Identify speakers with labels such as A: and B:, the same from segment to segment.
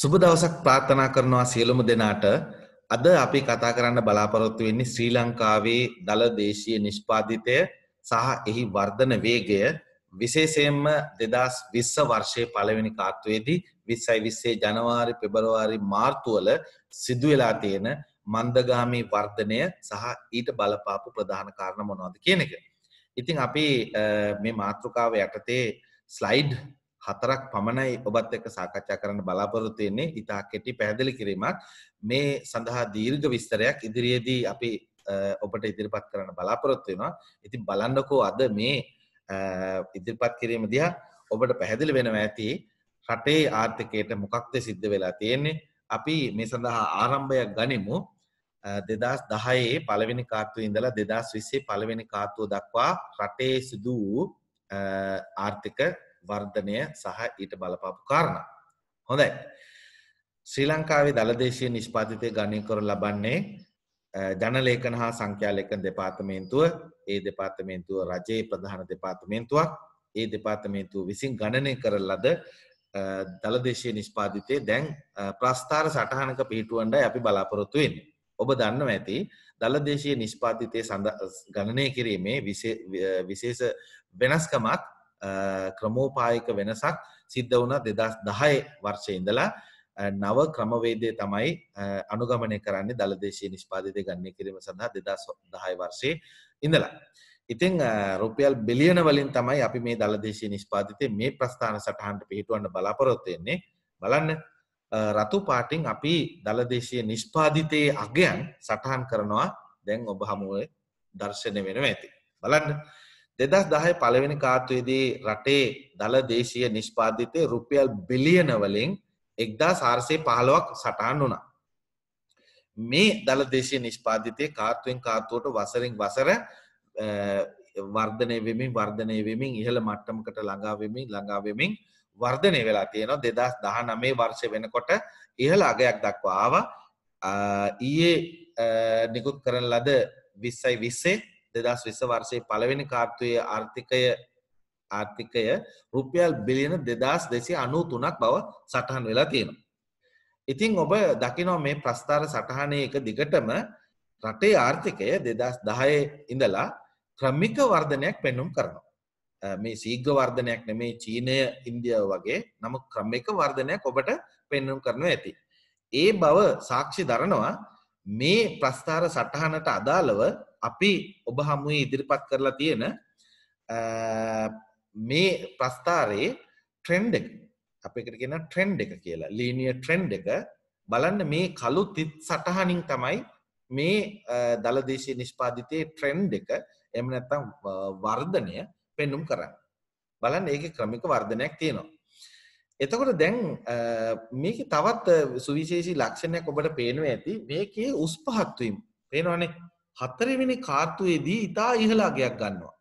A: සුබ දවසක් ප්‍රාර්ථනා කරනවා සියලුම දෙනාට අද අපි කතා කරන්න බලාපොරොත්තු වෙන්නේ ශ්‍රී ලංකාවේ දළ දේශීය නිෂ්පාදිතය සහ එහි වර්ධන වේගය විශේෂයෙන්ම දෙදස් විස්ස වර්ෂය පළවෙනි කාත්වයේදී විස්සයි විස්සේ ජනවාරි පෙබරවාරි මාර්තුවල සිදුවෙලා තියෙන මන්දගාමී වර්ධනය සහ ඊට බලපාපු ප්‍රධාන කාරණ මොනවද කියන එක. ඉතින් අපි මේ මාතෘකාව යටතේ ස්ලයිඩ් හතරක් පමණයි ඔබත් එක්ක සාකච්ඡා කරන්න බලාපොරොත්තු වෙන්නේ. ඉතා කෙටි පැහැදිලි කිරීමක්. මේ සඳහා දීර්ඝ විස්තරයක් ඉදිරියේදී අපි ඔබට ඉදිරිපත් කරන්න බලාපොරොත්තු වෙනවා. ඉතින් බලන්නකෝ අද මේ ඉදිරිපත් කිරීම දිහා ඔබට පැහැදිලි වෙනවා ඇති රටේ ආර්ථිකයට මොකක්ද සිද්ධ වෙලා තියෙන්නේ. අපි මේ සඳහා ආරම්භයක් ගනිමු. දෙදස් දහයේ පළවෙනි කාත්තුව ඉඳලා දෙදස් විස්සේ පළවෙනි කාත්තුව දක්වා රටේ සිදු වූ ආර්ථික වර්ධනය සහ ඊට බලපාපු කාරණ. හොඳයි. ශ්‍රී ලංකාවේ දළදේශය නිෂ්පාතිතය ගණය කර ලබන්නේ ජනලේකන හා සංඛ්‍යාලේකන දෙපාර්තමේන්තුව ඒ දෙපාර්තමේන්තුව රජයේ ප්‍රධාන දෙපාර්තමේන්තුවක් ඒ දෙපාර්තමේන්තුව විසින් ගණනය කරලද දළදේශය නිෂ්පාතිතය දැන් ප්‍රස්ථාර සටහනක පිහිටුවන්ඩ අපි බලාපොරොත්තු වෙන්නේ. ඔබ දන්න ඇති දළදේශය නිෂ්පාතිතය සඳ ගණනය කිරීමේ විශේෂ වෙනස්කමක් ක්‍රමෝපායක වෙනසක් සිද්ධ වුණ දෙදස් දහය වර්ෂය ඉඳලා නව ක්‍රමවේදය තමයි අනුගමනය කරන්නේ දළදේශය නිෂ්පාතිතය ගන්න කිරීම සඳහා දෙදස් දහය වර්ෂය ඉඳලා. ඉතිං රුපියල් බිලියන වලින් තමයි අපි මේ දළදේශය නිෂ්පාතිතය මේ ප්‍රස්ථාන සටහන්ට පිහිටුවන්න බලාපොරොත්වයෙන්නේ බලන්න රතු පාටිං අපි දළදේශය නිෂ්පාදිතයේ අගයන් සටහන් කරනවා දැන් ඔබ හමුවේ දර්ශනය වෙනව ඇති. බලන්න දෙදස් දහය පළවෙනි කාත්වයේදී රටේ දළ දේශීය නිෂ්පාධිතය රුපියල් බිලියන වලින් එක්දා සාර්සය පහළුවක් සටහන් වුණා. මේ දළ දේශය නිෂ්පාධිතය කාත්තුවෙන් කාත්තුවට වසරින් වසර වර්ධනය වෙමින් වර්ධනය වෙමින් ඉහළ මට්ටමකට ළඟාවෙමින් ළඟාවෙමින් වර්ධනය වෙලා තියෙනවා දෙදස් දහ නමේ වර්ෂ වෙනකොට ඉහළ අගයක් දක්වා ආව ඊයේ නිකුත් කරන ලද විස්සයි විස්සේ දෙදස් විස්ස වර්ෂයේ පළවෙනි කාර්තුවය ආර්ථිකය ආර්ථිකය රුපියල් බිලියන දෙදස් දෙසි අනු තුනක් බව සටහන් වෙලා තියෙනවා. ඉතිං ඔබ දකිනෝ මේ ප්‍රස්ථාර සටහනය එක දිගටම රටේ ආර්ථිකය දෙදස් දහය ඉඳලා ක්‍රමික වර්ධනයක් පෙන්නුම් කරනවා. මේ සීග්‍ර වර්ධනයක් නෙමේ චීනය ඉන්දියාව වගේ නම ක්‍රමික වර්ධනයක් ඔබට පෙන්නුම් කරනු ඇති. ඒ බව සාක්ෂි දරනවා මේ ප්‍රස්ථාර සටහනට අදාළව අපි ඔබ හමුවේ ඉදිරිපත් කරලා තියෙන මේ ප්‍රස්ථාරයේ ට්‍රෙන්ඩ් එක. අපිකට කියන ට්‍රෙන්ඩ් එක කියලා. ලීනිය ට්‍රෙන්ඩ් එක. බලන්න මේ කළු තිත් සටහනින් තමයි මේ දළදේශය නිෂ්පාධිතයේ ට්‍රෙන්ඩ් එක එම නැත්තම් වර්ධනය පෙන්නුම් කරන්න. බලන්න ඒක ක්‍රමික වර්ධනයක් තියෙනවා. එතකොට දැන් මේක තවත් සුවිශේෂී ලක්ෂණයක් ඔබට පේනුව ඇති. මේකේ උස් පහත්වීම පේනවානේ. හතරවෙනි කාර්තුවේදී ඉතා ඉහලාගයක් ගන්නවා.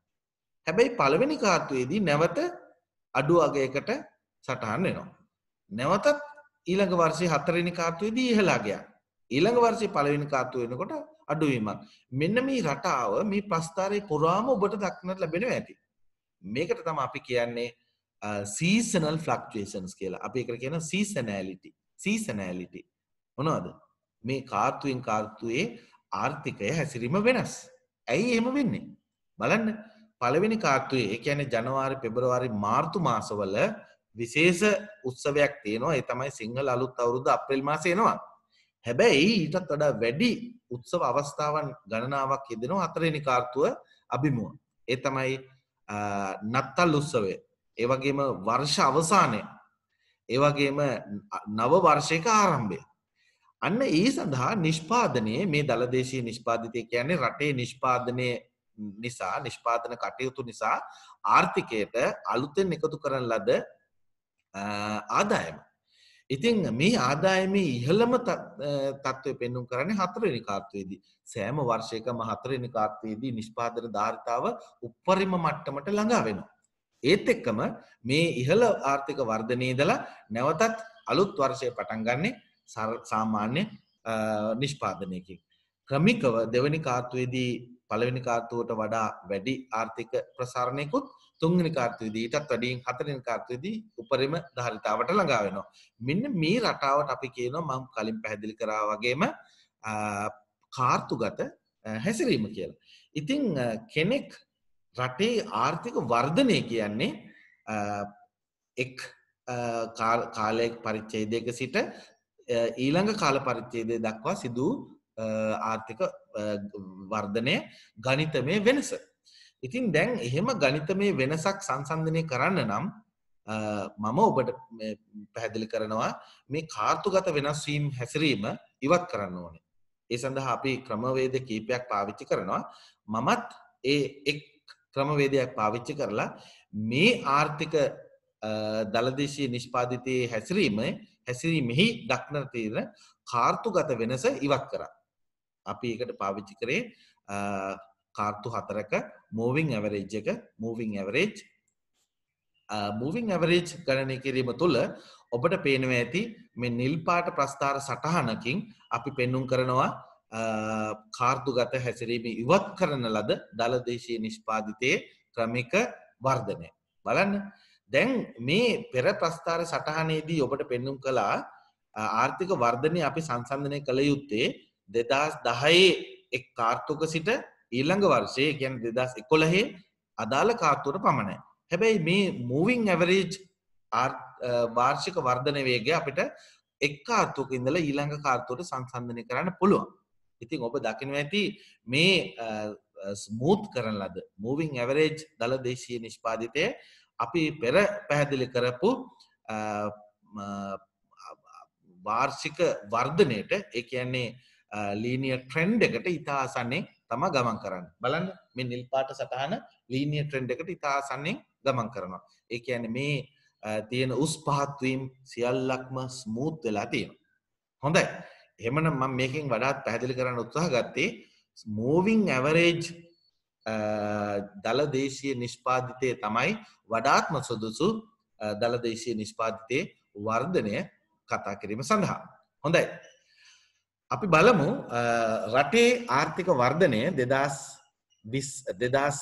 A: හැබැයි පළවෙනි කාර්තුවේදී නැවත අඩු අගයකට සටහන් වෙනවා. නැවතත් ඊළඟ වර්ෂය හතරනි කාර්තුවේදී ඉහලාගයක්. ඊළඟ වර්ෂය පළවෙනි කාර්තුව වෙනකොට අඩුවීමක්. මෙන්න මේ රටාව මේ ප්‍රස්ථාරය පුරාම ඔබට දක්නට ලැබෙන ඇති. මේකට තම අපි කියන්නේ සීසනල් ෆලක්ටේෂන්ස් කියලා අපි එක කියන සීසනෑලිටි සීසනෑලිටි මොනවද මේ කාර්තුවෙන් කාර්තුවේ ආර්ථිකය හැසිරීම වෙනස්. ඇයි එහෙම වෙන්නේ. බලන්න පළවෙනි කාර්තුවේ එකැන ජනවාරි පෙබරවාරි මාර්තු මාසවල විශේෂ උත්සවයක් තියෙනවා ඒ තමයි සිංහල අලුත් අවුරුදු අප්‍රේල් මාසයනවා. හැබැයි ඊටත් වඩා වැඩි උත්සව අවස්ථාවන් ගණනාවක් යෙදෙනවා හතරෙනි කාර්තුව අභිමුව. ඒ තමයි නත්තල් උත්සවය. ඒවගේම වර්ෂ අවසානය. ඒවගේම නව වර්ෂයක ආරම්භය. අන්න ඒ සඳහා නිෂ්පාදනයේ මේ දළදේශී නිෂ්පාධිතය කියන්නේ රටේ නිෂ්පාදනය නිසා නිෂ්පාදන කටයුතු නිසා ආර්ථිකයට අලුතෙන් එකතු කරන ලද ආදායම. ඉතිං මේ ආදායම ඉහළම තත්ත්වය පෙන්නුම් කරන්නේ හතරනි කාර්ත්වයේදී සෑම වර්ෂයකම හතරනි කාර්ත්වයේදී නිෂ්පාදන ධාරිතාව උපරිම මට්ටමට ළඟා වෙනවා. ඒත් එක්කම මේ ඉහළ ආර්ථික වර්ධනයදලා නැවතත් අලුත් වර්ෂය පටන් ගන්නේ සාමාන්‍ය නිෂ්පාදනයකින්. ක්‍රමිකව දෙවනි කාර්තුවේදී පළවෙනි කාර්තුවට වඩා වැඩි ආර්ථික ප්‍රසාරණයකුත් තුන්වෙනි කාර්තුවේදී ඊටත් වැඩියෙන් හතරවෙනි කාර්තුවේදී උපරිම ධාරිතාවට ළඟා වෙනවා. මෙන්න මේ රටාවට අපි කියනවා මම කලින් පැහැදිලි කරා වගේම කාර්තුගත හැසිරීම කියලා. ඉතින් කෙනෙක් රටේ ආර්ථික වර්ධනය කියන්නේ එක් කාලයක් පරිච්චේදයක සිට ඊළඟ කාල පරිච්චේදය දක්වා සිදු ආර්ථික වර්ධනය ගනිතමය වෙනස. ඉතින් දැන් එහෙම ගනිතමය වෙනසක් සංසන්ධනය කරන්න නම් මම ඔබට පැහැදිලි කරනවා මේ කාර්තුගත වෙනස්වීම් හැසිරීම ඉවත් කරන්න ඕනේ. ඒ සඳහා අපි ක්‍රමවේද කීපයක් පාවිච්චි කරනවා මමත් ඒ එක් ක්‍රමවේදයක් පාවිච්චි කරලා මේ ආර්ථික දළදේශී නිෂ්පාධිතයේ හැසිරීම හැසිරීමෙහි දක්නර තීරණ කාර්තුගත වෙනස ඉවත් කරා. අපි එකට පාවිච්චි කරේ කාර්තු හතරක මූවිං ඇවරේජ් එක මූවිං ඇවරේජ් මූවිං ඇවරේජ් ගණනය කිරීම තුළ ඔබට පේනව ඇති මේ නිල්පාට ප්‍රස්ථාර සටහනකින් අපි පෙන්නුම් කරනවා කාර්තුගත හැසිරීම ඉවත් කරන ලද දළදේශී නිෂ්පාධිතයේ ක්‍රමික වර්ධනය. බලන්න. දැන් මේ පෙර ප්‍රස්ථාර සටහනේදී ඔබට පෙන්නුම් කළා ආර්ථික වර්ධනය අපි සංසන්ධනය කළ යුත්තේ දෙදස් දහයේ එක් කාර්තුක සිට ඊළඟ වර්ෂය ගැන දෙදස් එකොළහේ අදාළ කාර්තුවට පමණයි. හැබැයි මේ මූවිං ඇවරේජ් වාර්ෂික වර්ධන වේගය අපිට එක් කාර්තුක ඉඳල ඊළඟ කාර්තුවට සංසන්ධනය කරන්න පුළුවන්. ඉතින් ඔබ දකින ඇති මේ ස්මූත් කරන ලද මූවිං ඇවරේජ් දළ දේශීය නිෂ්පාධිතය අපි පෙර පැහැදිලි කරපු වාර්ෂික වර්ධනයට ඒ කියන්නේ ලීනිය ට්‍රෙන්ඩ් එකට ඉතාසන්නේ තම ගමන් කරන්න. බලන්න මේ නිල් පාට සටහන ලීනිය ට්‍රෙන්ඩ් එකට ඉතාසන්නේ ගමන් කරනවා. ඒ කියන්නේ මේ තියෙන උස් පහත්වීම් සියල්ලක්ම ස්මූත් වෙලා තියෙන හොඳයි. එහෙමනම් මම මේකෙන් වඩාත් පැහැදිලි කරන්න උත්සාහ ගත්තේ මූවිං ඇවරේජ් දළ දේශීය නිෂ්පාධිතය තමයි වඩාත්ම සුදුසු දළ දේශීය නිෂ්පාධිතයේ වර්ධනය කතා කිරීම සඳහා. හොඳයි. අපි බලමු රටේ ආර්ථික වර්ධනය දෙදස් දෙදස්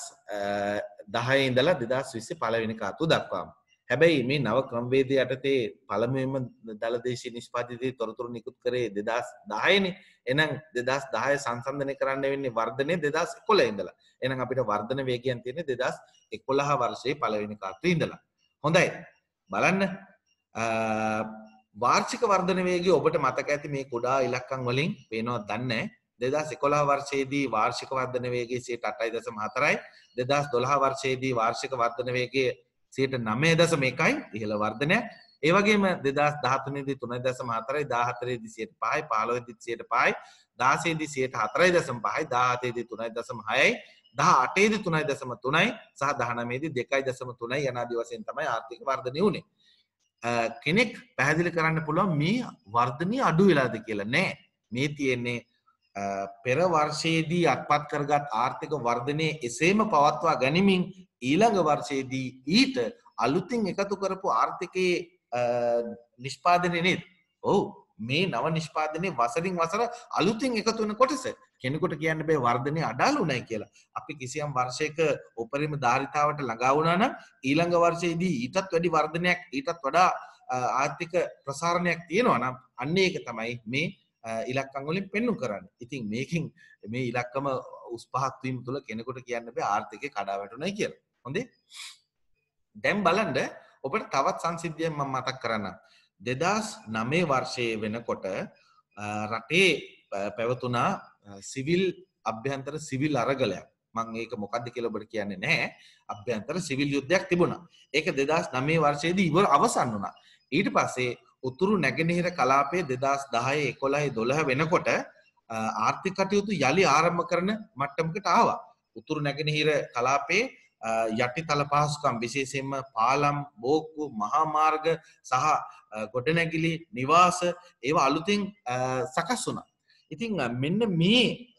A: දහය ඉඳලා දෙදස් විස්සි පලවෙනි කාතු දක්වාම. හැබැයි මේ නව ක්‍රම්වේද යටතේ පළමුුවම දළදේශී නිෂ්පාතිතය තොරතුරු නිකුත් කරේ දෙදස් දායන එනම් දෙදස් දාය සංසන්ධනය කරන්න වෙන්නේ වර්ධනය දෙදස් කොල ඉඳලා. එනම් අපිට වර්ධන වේගයන් තියෙන දෙදස් එකොළහ වර්ෂය පලවෙනි කාත්තු ඉඳලා. හොඳයි. බලන්න. වාර්ෂික වර්ධන වේගේ ඔබට මතක ඇති මේ කුඩා ඉලක්කං වලින් පේනවා දන්න දෙදස් එකොලා වර්ෂයේදී වාර්ෂික වර්ධන වේගේ සියට අටයි දසම හතරයි. දෙදස් දොළහ වර්ෂයේදී වාර්ෂික වර්ධන වේගේ සියට නමේ දසම එකයි ඉහළ වර්ධනය. ඒවගේම දෙදස් දහතුනේදී තුන දසම හතරයි දාහතරේ දිසියට පහයි පාලොව දිසියට පයි දාසේදි සියට හතරයි දසම පහයි දාහතේදී තුනයි දසම හයයි දහ අටේදි තුනයි දසම තුනයි සහ දහනමේදී දෙකයි දසම තුනයි යනාදි වසයෙන් තමයි ආර්ථික වර්ධනය වුණේ කෙනෙක් පැහැදිලි කරන්න පුළුවන් මේ වර්ධනය අඩු වෙලාද කියලා නෑ. මේ තියෙන්නේ පෙර වර්ෂයේදී අත්පත් කරගත් ආර්ථික වර්ධනය එසේම පවත්වා ගැනීමින් ඊළඟ වර්ෂයේදී ඊට අලුතින් එකතු කරපු ආර්ථිකයේ නිෂ්පාදනය නේද? ඔවු. මේ නව නිෂ්පාදනය වසරින් වසර අලුතින් එකතු වන කොටස. කෙනෙකුට කියන්න බේ වර්ධනය අඩාලු නයි කියලා. අපි කිසියම් වර්ෂයක උපරිම ධාරිතාවට ළඟාවුණන ඊළඟ වර්ෂයේදී ඊටත් වැඩි වර්ධනයක් ඊටත් වඩා ආර්ථික ප්‍රසාරණයක් තියෙනවා නම් අන්නේ එක තමයි මේ ඉලක්කංගොලින් පෙන්නු කරන්න. ඉතින් මේකින් මේ ඉලක්කම උස්පහත්වීම තුළ කෙනෙකුට කියන්න බේ ආර්ථික කඩා වැටුනයි කියලා. හොඳේ? දැම් බලන්ඩ ඔබට තවත් සංසිද්ධියෙන් ම මතක් කරන්න. දෙදස් නමේ වර්ෂය වෙනකොට රටේ පැවතුනා සිවිල් අභ්‍යන්තර සිවිල් අරගලයක්. මං ඒක මොකක්ද කියලබට කියන්නේ නෑ අභ්‍යන්තර සිවිල් යුද්ධයක් තිබුණා. ඒක දෙදස් නමේ වර්ෂයේදී ඉවර අවසන් වුණා. ඊට පස්සේ උතුරු නැගෙනහිර කලාපේ දෙදස් දහය එකොළහයි දොළහ වෙනකොට ආර්ථික කටයුතු යළි ආරම්භ කරන මට්ටමකට ආවා. උතුරු නැගෙනහිර කලාපේ යටි තල පහසුකම් විශේෂයෙන්ම පාලම් බෝක්කු මහාමාර්ග සහ ගොඩනැගිලි නිවාස ඒවා අලුතින් සකස් වුණා. ඉතිං මෙන්න මේ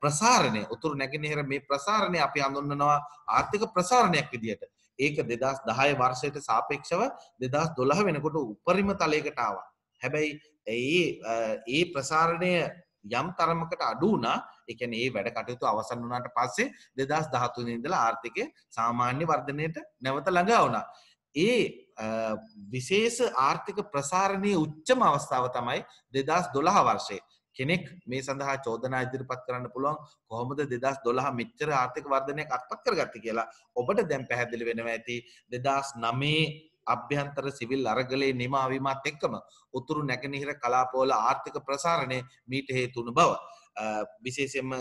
A: ප්‍රසාරණය උතුරු නැගෙනහිර මේ ප්‍රසාරණය අපි හඳුන්නනවා ආර්ථික ප්‍රසාරණයක් විදියට ඒක දෙදස් දහය වර්ෂයට සාපේක්ෂව දෙදස් දොළහ වෙනකොට උපරිම තලයකටාව. හැබැයි ඒ ඒ ප්‍රසාරණය යම් තරමකට අඩු වුණා ඒ කියන්නේ ඒ වැඩ කටයුතු අවසන් වුණාට පස්සේ 2013 ඉඳලා ආර්ථිකය සාමාන්‍ය වර්ධනයට නැවත ළඟා වුණා. ඒ විශේෂ ආර්ථික ප්‍රසාරණයේ උච්චම අවස්ථාව තමයි 2012 වර්ෂයේ. කෙනෙක් මේ සඳහා චෝදනා ඉදිරිපත් කරන්න පුළුවන් කොහොමද 2012 මෙච්චර ආර්ථික වර්ධනයක් අත්පත් කරගත්තේ කියලා. ඔබට දැන් පැහැදිලි වෙනවා ඇති 2009 අභ්‍යන්තර සිවිල් අරගලේ නිමාවීමත් එක්කම උතුරු නැගෙනහිර කලාපෝල ආර්ථික ප්‍රසාරණය මීට හේතුුණු බව. විශේෂෙන්ම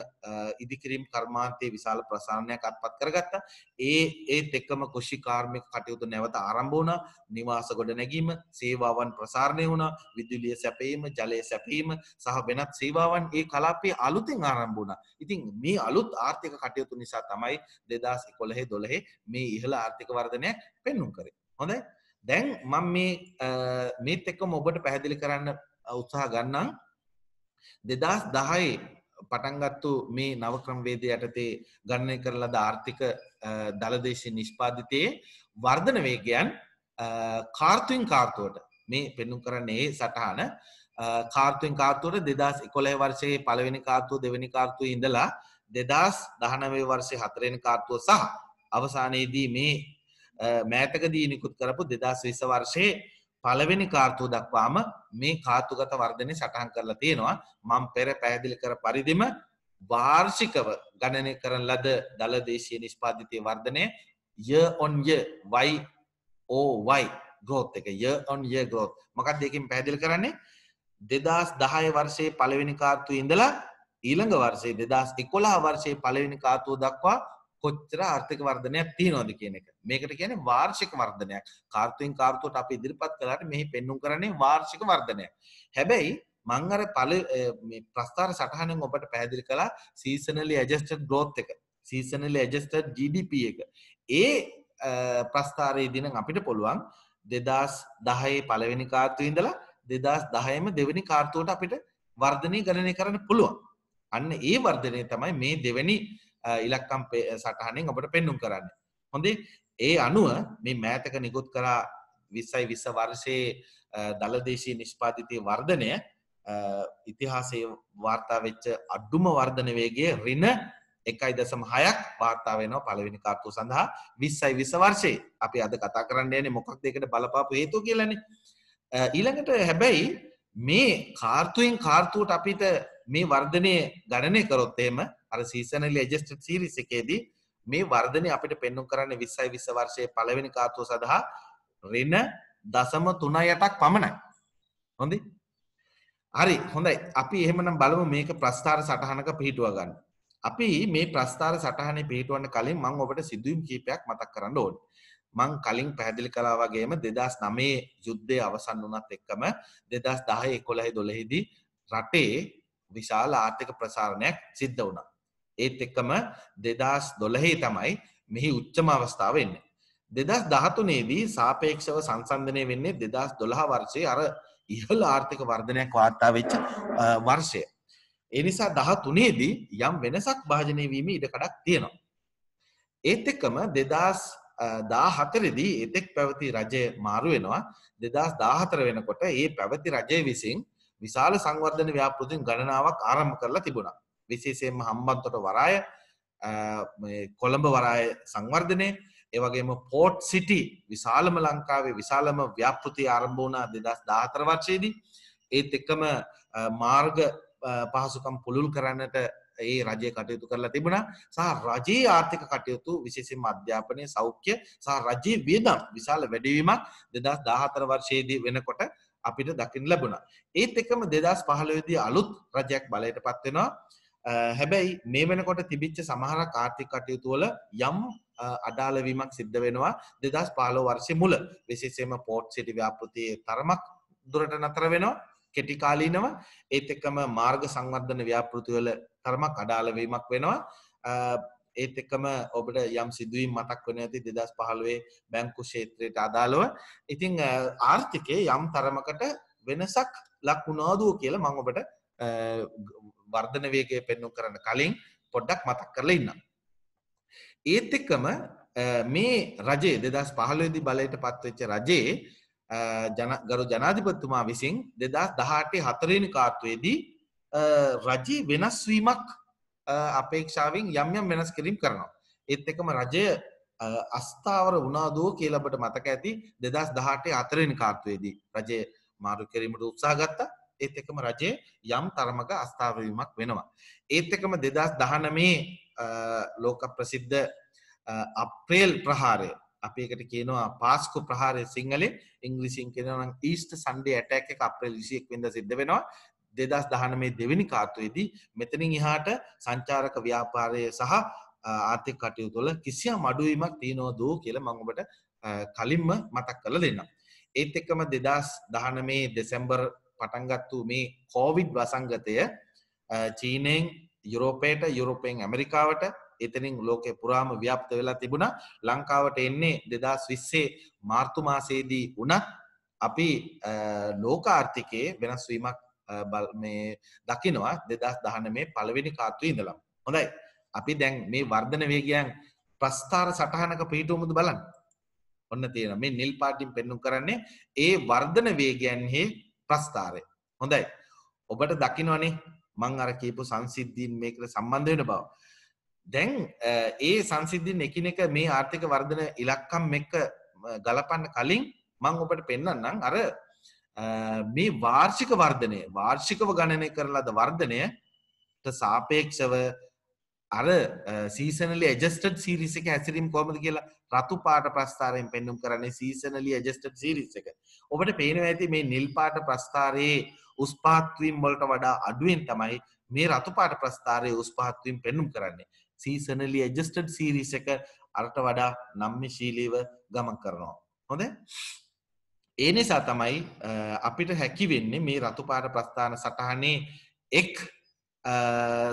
A: ඉදිකිරීම් කර්මාන්තයේ විශාල ප්‍රසාරණයක් අත්පත් කරගත්ත. ඒ ඒත් එක්කම කොෂිකාර්මික කටයුතු නැවත ආරම්භෝන නිවාස ගොඩ නැගීම සේවාවන් ප්‍රසාරණය වුණ. විදුලිය සැපීම ජලය සැපීම සහ වෙනත් සේවාවන් ඒ කලාපේ අලුතෙන් ආරම්භුණ ඉතින් මේ අලුත් ආර්ථික කටයුතු නිසා තමයි දෙදස් එකොළහෙ දොළහෙ මේ ඉහළ ආර්ථික වර්ධනයක් පෙන්නුම් කරේ. හොඳයි. දැන් මම මේ මේත් එක්කම ඔබට පැහැදිලි කරන්න උත්සාහ ගන්නම්. දෙදස් දහයි පටන්ගත්තු මේ නවක්‍රමවේද යටතේ ගණනය කරලද ආර්ථික දළදේශය නිෂ්පාධිතයේ වර්ධන වේගයන් කාර්තුවෙන් කාර්තුවට මේ පෙන්නුම් කරන්නේ සටහන. කාර්තුවෙන් කාර්තුවට දෙදස් එකොළහ වර්ෂයේ පළවෙනි කාර්තුව දෙවැනි කාර්තුව ඉඳලා දෙදස් දහනවේ වර්ෂය හතරෙන කාර්තුව සහ අවසානයේදී මේ මෑතකදී නිකුත් කරපු දෙදස් විස්ස වර්ෂයේ පළවෙනි කාර්තුව දක්වාම මේ කාතුගත වර්ධනය සටහන් කරලා තියෙනවා. මං පෙර පැහැදිලි කර පරිදිම වාර්ෂිකව ගණනය කරන ලද දළ දේශය නිෂ්පාධිතය වර්ධනය ය ඔන්ය වයි ඕවයි ග්‍රෝත් එක. ය ඔන් ය ග්‍රෝත් මකත් දෙකින් පැදිලි කරන්නේ? දෙදස් දහය වර්ෂයේ පළවෙනි කාර්තු ඉඳලා ඊළඟ වර්ෂයේ දෙදස් එකොලා වර්ෂයේ පළවෙනි කාතුව දක්වා කොච්චර ආර්ථික වර්ධනයක් තියනොද කියන එක. මේකට කියන වාර්ෂික වර්ධනයක්. කාර්තුවෙන් කාර්තුවට අපි ඉදිරිපත් කලාට මෙහි පෙන්නුම් කරන්නේ වාර්ෂික වර්ධනයක්. හැබැයි මංගර පල ප්‍රස්ථාර සටහනෙන් ඔබට පැදිලි කලා සීසනලි ඇජස්ට ග්‍රෝත් එක. සීසනලි ඇජස්ට GDP එක. ඒ ප්‍රස්ථාරයේ දින අපිට පුළුවන් දෙදස් දහයේ පළවෙනි කාර්තු ඉඳලා දෙදස් දහයම දෙවැනි කාර්තුවට අපිට වර්ධනය ගණනය කරන්න පුළුවන්. අන්න ඒ වර්ධනය තමයි මේ දෙවැනි ඉලක්කම් සටහනෙන් ඔබට පෙන්නුම් කරන්න. හොඳේ ඒ අනුව මේ මෑතක නිකුත් කරා විස්සයි විස්ස වර්ෂයේ දළදේශී නිෂ්පාතිතය වර්ධනය ඉතිහාසේ වාර්තා වෙච්ච අඩ්ඩුම වර්ධන වේගේ රින එකයි දසම හයක් වාර්තා වෙනවා පළවෙනි කාර්තුව සඳහා විස්සයි විස වර්ෂයේ අපි අද කතා කරන්න යන්නේ මොකක් දෙකට බලපාපු හේතු කියලනේ ඊළඟට හැබැයි මේ කාර්තුවෙන් කාර්තුවට අපිට මේ වර්ධනය ගණනය කරොත් එහෙම අර සීසනලි ඇජස්ටඩ් සීරිස් එකේදී මේ වර්ධනය අපිට පෙන්නුම් කරන්න විස්සයි විස්ස වර්ෂයේ පළවෙනි කාතුව සඳහා රින දසම තුනයටක් පමණයි. හොඳි හරි හොඳයි. අපි එහෙමනම් බලමු මේක ප්‍රස්ථාර සටහනක පිහිටුව ගන්න. අපි මේ ප්‍රස්ථාර සටහනේ පිහිටුවන්න කලින් මම ඔබට සිදුවීම් කීපයක් මතක් කරන්න ඕනේ. මං කලින් පැහැදිලි කලා වගේම දෙදස් නමේ යුද්ධය අවසන් වනත් එක්කම දෙදස් දහය එකොළහි දොළහිදී රටේ විශාල ආර්ථික ප්‍රසාරණයක් සිද්ධ වුණා ඒත් එක්කම දෙදස් දොළහේ තමයි මෙහි උච්චම අවස්ථාව වෙන්නේ. දෙදස් දහතුනේදී සාපේක්ෂව සංසන්ධනය වෙන්නේ දෙදස් දොළහ වර්ෂය අර ඉහල් ආර්ථික වර්ධනයක් වාර්තා වෙච්ච වර්ෂය. එනිසා දහ තුනේදී යම් වෙනසක් භාජනයවීම ඉඩකඩක් තියෙනවා. ඒත් එක්කම දෙදස් දා හතරෙදී එතෙක් පැවති රජය මාරු වෙනවා දෙදස් දාහතර වෙනකොට ඒ පැවති රජය විසින් විශාල සංවර්ධන ව්‍යාපෘතින් ගණනාවක් ආරම්භ කරලා තිබුණා. විශේෂයෙන්ම හම්බන්තොට වරාය කොළඹ වරාය සංවර්ධනය ඒවගේම පෝට් සිටි විශාලම ලංකාවේ විශාලම ව්‍යාපෘති ආරම්භ වුණා දෙදස් දාතර වර්ෂයේදී ඒත් එක්කම මාර්ග පහසුකම් පුළුල් කරන්නට ඒ රජය කටයුතු කරලා තිබුණා සහ රජයේ ආර්ථික කටයුතු විශේෂෙන් අධ්‍යාපනය සෞඛ්‍ය සහ රජයේ වියදම් විශාල වැඩවීමක් දෙදස් දාහතර වර්ෂයේදී වෙනකොට අපිට දකිින් ලැබුණා. ඒත් එකම දෙදස් පහළවෙදී අලුත් රජයක් බලයට පත්වෙනවා හැබැයි මේ වෙනකොට තිබිච්ච සමහර ආර්ථික කටයුතුවල යම් අඩාලවීමක් සිද්ධ වෙනවා දෙදස් පාලෝ වර්ෂය මුල. විශේෂයම පෝට් සිටි ව්‍යාපෘතිය තරමක් දුරට නතර වෙනවා කෙටිකාලීනව ඒත් එක්කම මාර්ග සංවර්ධන ව්‍යාපෘතිවල තරමක් අඩාලවීමක් වෙනවා. ඒත් එක්කම ඔබට යම් සිදුවීම් මතක් වන ඇති දෙදස් පහළුවේ බැංකු ෂේත්‍රයට අදාළව ඉතිං ආර්ථිකය යම් තරමකට වෙනසක් ලක්වුණාදුව කියලා මං ඔබට වර්ධන වේගය පෙන්නුම් කරන්න කලින් පොඩ්ඩක් මතක් කරලා ඉන්න. ඒත් එක්කම මේ රජේ දෙදස් පහළවෙදි බලයට පත්වෙච්ච රජයේ ගරු ජනාධිපත්තුමා විසින් දෙදස් දහටේ හතරනි කාර්තුවේදී රජයේ වෙනස්වීමක් අපේක්ෂාවෙන් යම් යම් වෙනස් කිරීම් කරනවා. ඒත් එකම රජය අස්ථාවර වුණාදෝ කියලබට මතක ඇති දෙදස් දහටේ අතරෙන කාර්තුවේදී රජය මාරු කිරීමට උත්සා ගත්තා ඒත් එකම රජය යම් තරමක අස්ථාවවීමක් වෙනවා. ඒත් එකම දෙදස් දහනමේ ලෝක ප්‍රසිද්ධ අප්‍රේල් ප්‍රහාරය අපේකට කියනවා පාස්කු ප්‍රහාරය සිංහලේ ඉංග්‍රිසින් කෙනනම් ඊස්ට සන්ඩේ ඇටැක් එක අප්‍රේල් විසියෙක් වෙද සිද්ධ වෙනවා දෙදස් දහනමේ දෙවැනි කාර්තුවේදී මෙතනින් එහාට සංචාරක ව්‍යාපාරය සහ ආර්ථික කටයුතු තුළ කිසියම් අඩුවීමක් තියෙනවා දෝ කියලා මම ඔබට කලින්ම මතක් කරලා දෙන්නම්. ඒත් එක්කම 2019 දෙසැම්බර් පටන් ගත්තු මේ කොවිඩ් වසංගතය චීනෙන් යුරෝපයට යුරෝපයෙන් ඇමරිකාවට එතනින් ලෝකෙ පුරාම ව්‍යාප්ත වෙලා තිබුණා ලංකාවට එන්නේ 2020 මාර්තු මාසයේදී වුණත් අපි ලෝක ආර්ථිකයේ වෙනස් වීමක් මේ දකිනවා 2019 මේ පළවෙනි කාර්තුවේ ඉඳලා. හොඳයි. අපි දැන් මේ වර්ධන වේගයන් ප්‍රස්ථාර සටහනක පිහිටුවමුද බලන්න. ඔන්න තියෙන මේ නිල් පාටින් පෙන්නුම් කරන්නේ ඒ වර්ධන වේගයන්හි ප්‍රස්ථාරය. හොඳයි. ඔබට දකින්නවනේ මං අර කියපු සංසිද්ධීන් මේකට සම්බන්ධ වෙන බව. දැන් ඒ සංසිද්ධීන් එකිනෙක මේ ආර්ථික වර්ධන ඉලක්කම් එක්ක ගලපන්න කලින් මං ඔබට පෙන්වන්නම් අර මේ වාර්ෂික වර්ධනය වාර්ෂිකව ගණනය කරලද වර්ධනයට සාපේක්ෂව අර සීසනලි ඇජස්ටඩ් සිරිස එක හැසිරීම් කොමද කියලා රතු පාට ප්‍රස්ථාරයෙන් පෙන්නුම් කරන්නේ සීසනලි ඇජස්ටඩ් සිරිස එක. ඔබට පේන ඇති මේ නිල් පාට ප්‍රස්ථාරයේ උස්පාත්වීම් වලට වඩා අඩුවෙන් තමයි මේ රතු පාට ප්‍රස්ථාරය උස්පහත්වීම් පෙන්නුම් කරන්නේ. සීසනලි ඇජස්ටඩ් සිරිස එක අරට වඩා නම්ම ශීලීව ගමන් කරනවා. හොඳ? ඒ නිසා තමයි අපිට හැකි වෙන්නේ මේ රතු පාට ප්‍රස්ථාන සටහනේ එක්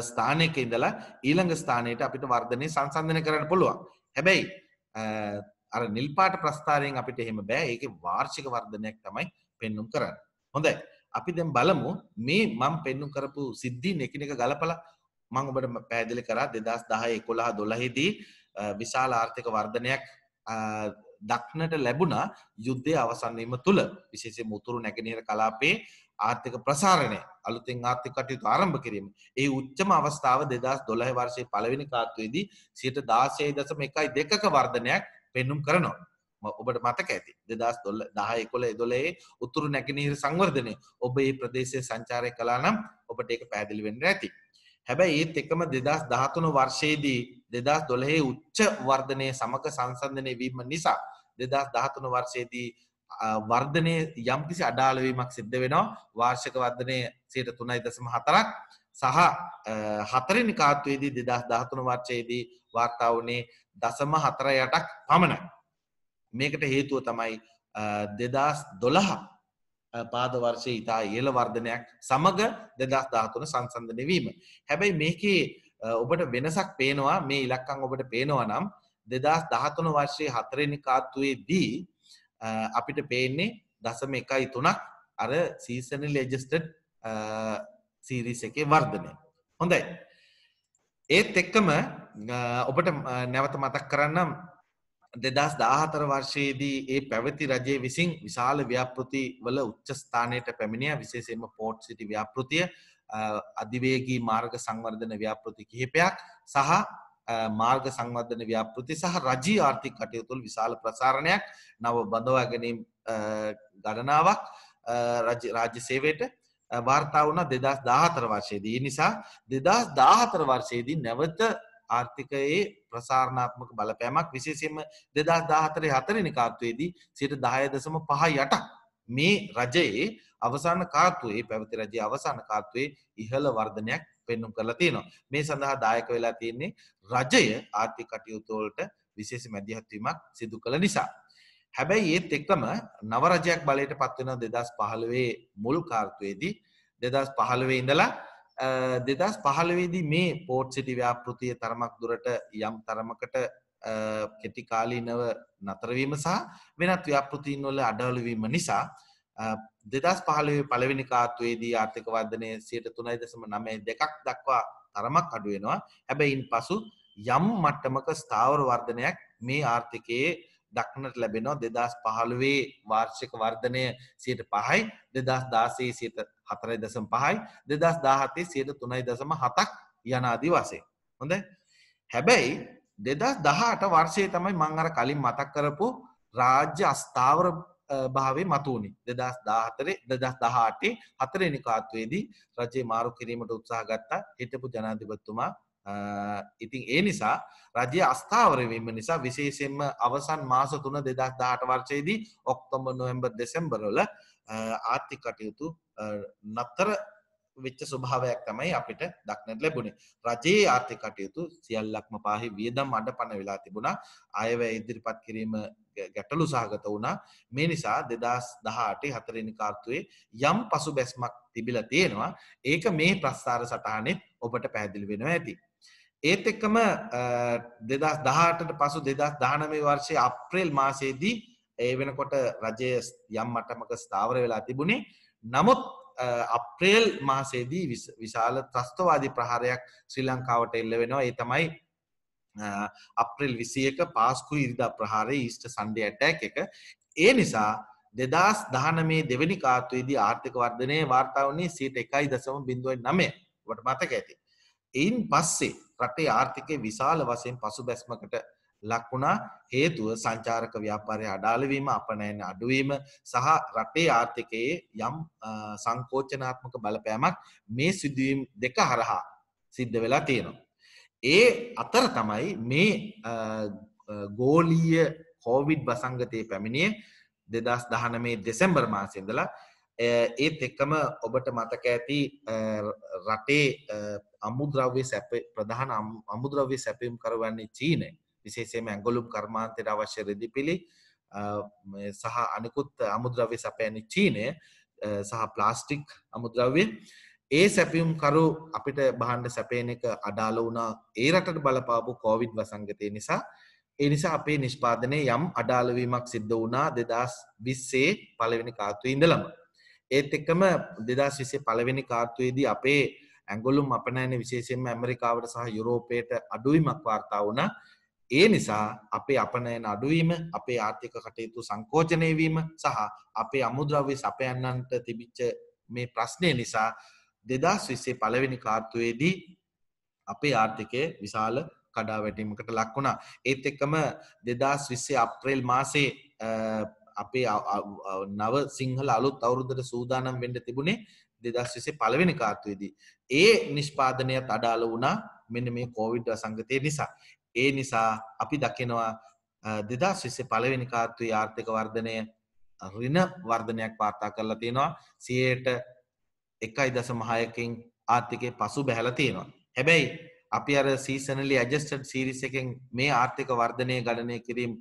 A: ස්ථානයක ඉඳලා ඊළඟ ස්ථානයට අපිට වර්ධනය සංසන්ධන කරන්න පුළුවන්. හැබැයි අර නිල්පාට ප්‍රස්ථාරයෙන් අපිට එහෙම බෑ. ඒක වාර්ෂික වර්ධනයක් තමයි පෙන්නුම් කරන්න. හොඳයි. අපි දැන් බලමු. මේ මම පෙන්නුම් කරපු සිද්ධීන් එකිනෙක ගලපලා මම ඔබට පැහැදිලි කරා. 2010 11 12 දී විශාල ආර්ථික වර්ධනයක් දක්නට ලැබුණා යුද්ධය අවසන් වීම තුල විශේෂයෙන් උතුරු නැගෙනහිර කලාපයේ ආර්ථික ප්‍රසාරණය අලුතෙන් ආර්ථික කටයුතු ආරම්භ කිරීම. ඒ උච්චම අවස්ථාව 2012 වර්ෂයේ පළවෙනි කාර්තුවේදී 16.12ක වර්ධනයක් පෙන්눔 කරනවා. ඔබට මතක ඇති 2010 11 12 උතුරු නැගෙනහිර සංවර්ධනය ඔබ මේ ප්‍රදේශයේ සංචාරය කළා නම් ඔබට ඒක පැහැදිලි වෙන්න ඇති. හැබැයි ඒත් එකම 2013 වර්ෂයේදී 2012 උච්ච වර්ධනය සමග සංසන්දනය වීම නිසා 2013 වර්ෂයේදී වර්ධනය යම්කිසි අඩාලවීමක් සිද්ධ වෙනවා. වාර්ෂක වර්ධනය සයට තුනයි දසම හතරක්. සහ හතරනි කාත්වේදී දෙදස් දහතුන වර්ෂයේදී වාර්තාවනේ දසම හතර යටක් පමණයි. මේකට හේතුව තමයි දෙදස් දොළහ පාද වර්ෂය ඉතා ඒල වර්ධනයක් සමග දෙදස් ධාතුන සංසන්ධනය වීම. හැබැයි මේකේ ඔබට වෙනසක් පේනවා. මේ ඉලක්කං ඔබට පේනවා නම් දෙදස් දහතුන වර්ෂය හතරනි කාත්තුවේ දී අපිට පේන්නේ දසම එකයි තුනක්. අර සීසන ලෙජස්ටඩ් සීරිස එකේ වර්ධනය. හොඳයි. ඒත් එක්කම ඔබට නැවත මතක් කරන්නම් දෙදස් දාහතර වර්ෂයේදී ඒ පැවති රජයේ විසින් විශාල ව්‍යාපෘති වල උච්චස්ථානයට පැමිණිය විශේෂයෙන්ම පෝට් සිටි ව්‍යාපෘතිය අධිවේගී මාර්ග සංවර්ධන ව්‍යාපෘති කිහිපයක් සහ මාර්ග සංවර්ධන ව්‍යාපෘති සහ රජී ආර්ථික කටයුතුල් විශාල ප්‍රසාරණයක් නව බඳවා ගැනීම් ගණනාවක් රාජ්‍ය සේවයට වාර්තා වුණ දෙදස් දාහතර වර්ෂයේදී නිසා දෙදස් දාහතර වර්ෂයේදී නැවත ආර්ථිකයේ ප්‍රසාරණාත්මක බලපෑමක් විශේෂයෙන්ම දෙදස් දාහතරේ හතරනි කාත්වයේදී සිට දාය දසම පහ යට මේ රජයේ අවසාන කාත්තුවේ පැවති රජයේ අවසාන කාත්තුවේ ඉහළ වර්ධනයක් පෙන්නුම් කරලා තියෙනවා. මේ සඳහා දායක වෙලා තියෙන්නේ රජය ආර්ථික කටයුතු වලට විශේෂ මැදිහත්වීමක් සිදු කළ නිසා. හැබැයි ඒත් එක්කම නව රජයක් බලයට පත් වෙන 2015 මුල් කාර්තුවේදී 2015 ඉඳලා 2015 දී මේ පෝට් සිටි ව්‍යාපෘතිය තරමක් දුරට යම් තරමකට කෙටි කාලීනව නතර වීම සහ වෙනත් ව්‍යාපෘතීන් වල අඩවලු වීම නිසා දෙදස් පහලේ පළවෙනි කාත්වේදී ආර්ථික වර්ධනය සියට තුනයි දසම නමේ දෙකක් දක්වා තරමක් අඩුවෙනවා හැබැයින් පසු යම් මට්ටමක ස්ථාවර වර්ධනයක් මේ ආර්ථිකයේ දක්නට ලැබෙනවා. දෙදස් පහළුවේ වාර්ෂික වර්ධනය සියට පහයි දෙදස් දාසේ සියට හතරයි දසම් පහයි දෙදස් දාහතේ සියට තුනයි දසම හතක් යනාදී වසේ හොඳ හැබැයි දෙදස් දහට වර්ෂය තමයි මං අර කලින් මතක් කරපු රාජ්‍ය අස්ථාවර භාවේ මතුවනි දෙදස් දාහතරේ දෙදස් දහටේ හතරෙනි කාත්වේදී රජයේ මාරු කිරීමට උත්සාහ ගත්තා හිටපු ජනාධිපත්තුමා. ඉතින් ඒ නිසා රජය අස්ථාවරවීම නිසා විශේෂෙන්ම අවසන් මාස තුන දෙදස් දාට වර්ෂයේදී ඔක්තොම්බ නොහෙම්බර් දෙසැම්බරල ආර්ථික කටයුතු නත්තර වෙච්ච ස්වභාවයක් තමයි අපිට දක්නට ලැබුණේ. රජයේ ආර්ථික කටයුතු සියල්ලක්ම පාහි වියදම් අඩ පණ වෙලා තිබුණා. අයවැය ඉදිරිපත් කිරීම ගැටලු සහගත වුණා. මේ නිසා දෙදස් දහටේ හතරනි කාර්තුවේ යම් පසු බැස්මක් තිබිල තියෙනවා. ඒක මේ ප්‍රස්ථාර සටහනෙත් ඔබට පැහැදිලි වෙනවා ඇති. ඒත් එක්කම දෙදස් දහටට පසු දෙදස් දානමේ වර්ෂය අප්‍රේල් මාසේදී ඒ වෙනකොට රජය යම් මටමක ස්ථාවර වෙලා තිබුණේ. නමුත් අප්‍රේල් මාසේදී විශාල ත්‍රස්තවාදී ප්‍රහාරයක් ශ්‍රී ලංකාවට එල්ල වෙනවා. ඒ තමයි අප්‍රේල් විසියක පාස්කු ඉරිදා ප්‍රහාරය ඊස්ට සන්ඩේ ඇටැක් එක. ඒ නිසා දෙදස් දහනමේ දෙවැනි කාත්තුවේදී ආර්ථික වර්ධනය වාර්තාවන්නේ සීට එකයි දසම බිඳුවෙන් නමේ වට මතක ඇති. එයින් පස්සේ රටේ ආර්ථිකය විශාල වසයෙන් පසු බැස්මකට ලක්වුණා හේතුව සංචාරක ව්‍යාපාරය අඩාලවීම අපනෑන අඩුවීම සහ රටේ ආර්ථිකයේ යම් සංකෝචනාත්මක බලපෑමක් මේ සිදුවීම් දෙක හරහා සිද්ධ වෙලා තියෙනවා. ඒ අතර තමයි මේ ගෝලීය කෝවිඩ් බසංගතය පැමිණිය දෙදස් දහනමේ දෙසැම්බර් මාසෙන්දලා ඒත් එක්කම ඔබට මතක ඇති රටේ අමුද්‍රව්‍ය සැප ප්‍රධාන අමුද්‍රව්‍ය සැපීම් කරවන්නේ චීනය විශේෂයම ඇගොලුම් කර්මාන්තයට අවශ්‍ය රෙදිපිළි සහ අනිකුත් අමුද්‍රව්‍ය සැපයනි චීනය සහ ප්ලාස්ටික් අමුද්‍රව්‍ය ඒ සැපියුම් කරු අපිට බහන්ඩ සැපේන එක අඩාල වුණා ඒ රටට බලපාපු කෝවිඩ් වසංගතය නිසා. ඒ නිසා අපේ නිෂ්පාදනය යම් අඩාලවීමක් සිද්ධ වුණා දෙදස් විස්සේ පලවෙනි කාත්තු ඉඳලම. ඒත් එක්කම දෙදස් විසේ පලවෙනි කාර්තුවේදී අපේ ඇගොලුම් අපනෑන විශේෂෙන්ම ඇමරිකාවට සහ යුරෝපයට අඩුවීමක් වාර්තා වුණ. ඒ නිසා අපේ අපනෑන අඩුවීම අපේ ආර්ථික කටයුතු සංකෝචනයවීම සහ අපේ අමුද්‍රව්‍ය සපයන්නන්ට තිබිච්ච මේ ප්‍රශ්නය නිසා දෙදස් විස්සේ පලවෙනි කාර්තුවේදී අපේ ආර්ථිකය විශාල කඩා වැටීමකට ලක් වුණා. ඒත් එක්කම දෙදස් විස්සේ අප්‍රේල් මාසේ අපේ නව සිංහල අලුත් අවුරුද්දට සූදානම් වෙන්ඩ තිබුණේ දෙදස් විසේ පලවෙනි කාර්තුවේදී. ඒ නිෂ්පාදනයත් අඩාල වුණා මෙන්න මේ කෝවිඩ් සංගතය නිසා. ඒ නිසා අපි දකිනවා දෙදස් විස්සේ පලවෙනි කාර්තුවේ ආර්ථික වර්ධනය රින වර්ධනයක් පාර්තා කරලා තියෙනවා සියයට එකයි දස මහයකින් ආර්ථිකය පසු බැහල තියෙනවා. හැබැයි අපි අර සීසනලි ඇජස්ටඩ් සිරිස එකෙන් මේ ආර්ථික වර්ධනය ගණනය කිරීම්